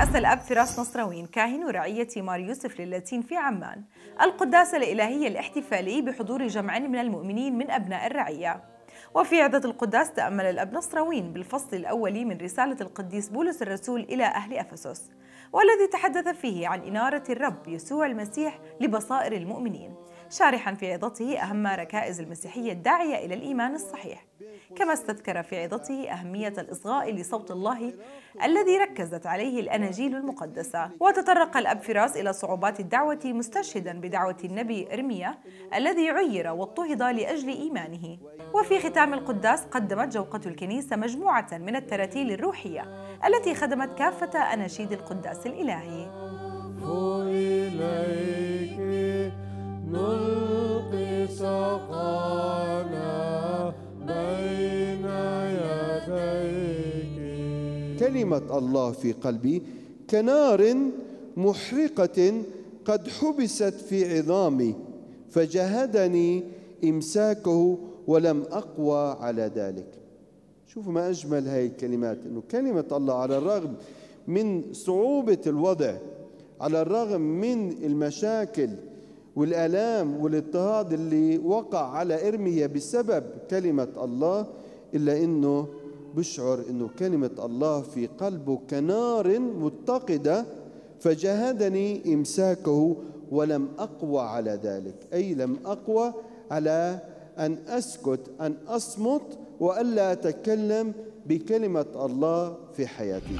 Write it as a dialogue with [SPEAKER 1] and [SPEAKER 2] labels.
[SPEAKER 1] رأس الأب فراس نصراوين كاهن رعية مار يوسف للاتين في عمان القداس الإلهي الاحتفالي بحضور جمع من المؤمنين من أبناء الرعية. وفي عدة القداس تأمل الأب نصراوين بالفصل الأول من رسالة القديس بولس الرسول إلى أهل أفسس والذي تحدث فيه عن إنارة الرب يسوع المسيح لبصائر المؤمنين. شارحا في عظته أهم ركائز المسيحية الداعية إلى الإيمان الصحيح. كما استذكر في عظته أهمية الإصغاء لصوت الله الذي ركزت عليه الأناجيل المقدسة. وتطرق الأب فراس إلى صعوبات الدعوة مستشهدا بدعوة النبي إرميا الذي عير واضطهد لأجل إيمانه. وفي ختام القداس قدمت جوقة الكنيسة مجموعة من التراتيل الروحية التي خدمت كافة أناشيد القداس الإلهي.
[SPEAKER 2] كلمة الله في قلبي كنار محرقة قد حبست في عظامي فجهدني إمساكه ولم أقوى على ذلك. شوفوا ما أجمل هاي الكلمات إنه كلمة الله على الرغم من صعوبة الوضع على الرغم من المشاكل والآلام والاضطهاد اللي وقع على إرميا بسبب كلمة الله إلا إنه بشعر إنه كلمة الله في قلبه كنار متقدة فجهدني إمساكه ولم أقوى على ذلك. أي لم أقوى على أن أسكت أن أصمت وألا أتكلم بكلمة الله في حياتي.